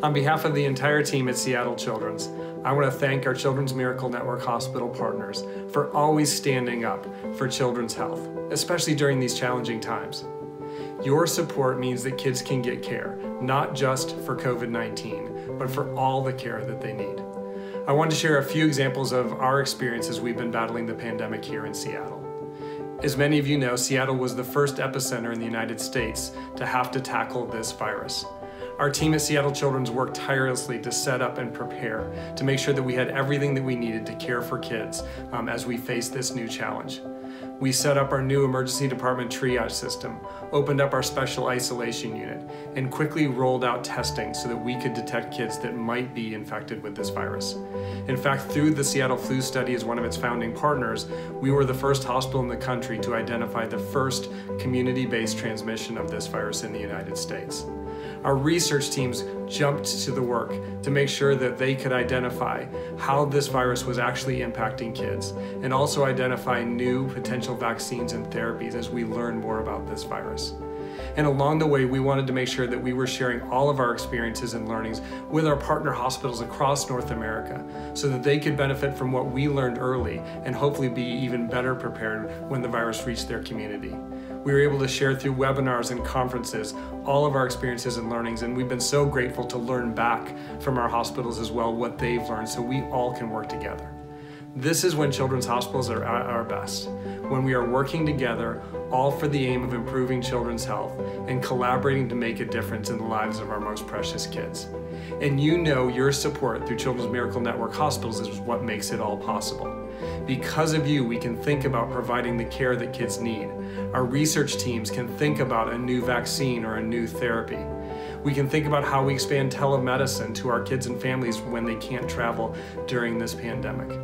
On behalf of the entire team at Seattle Children's, I want to thank our Children's Miracle Network hospital partners for always standing up for children's health, especially during these challenging times. Your support means that kids can get care, not just for COVID 19, but for all the care that they need. I want to share a few examples of our experiences we've been battling the pandemic here in Seattle. As many of you know, Seattle was the first epicenter in the United States to have to tackle this virus. Our team at Seattle Children's worked tirelessly to set up and prepare to make sure that we had everything that we needed to care for kids um, as we face this new challenge. We set up our new emergency department triage system, opened up our special isolation unit, and quickly rolled out testing so that we could detect kids that might be infected with this virus. In fact, through the Seattle Flu Study as one of its founding partners, we were the first hospital in the country to identify the first community-based transmission of this virus in the United States. Our research teams jumped to the work to make sure that they could identify how this virus was actually impacting kids and also identify new potential vaccines and therapies as we learn more about this virus. And along the way, we wanted to make sure that we were sharing all of our experiences and learnings with our partner hospitals across North America so that they could benefit from what we learned early and hopefully be even better prepared when the virus reached their community. We were able to share through webinars and conferences all of our experiences and learnings, and we've been so grateful to learn back from our hospitals as well what they've learned so we all can work together. This is when children's hospitals are at our best, when we are working together, all for the aim of improving children's health and collaborating to make a difference in the lives of our most precious kids. And you know your support through Children's Miracle Network hospitals is what makes it all possible. Because of you, we can think about providing the care that kids need. Our research teams can think about a new vaccine or a new therapy. We can think about how we expand telemedicine to our kids and families when they can't travel during this pandemic.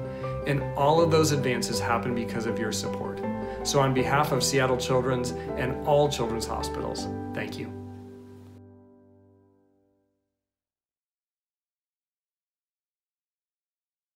And all of those advances happen because of your support. So, on behalf of Seattle Children's and all children's hospitals, thank you.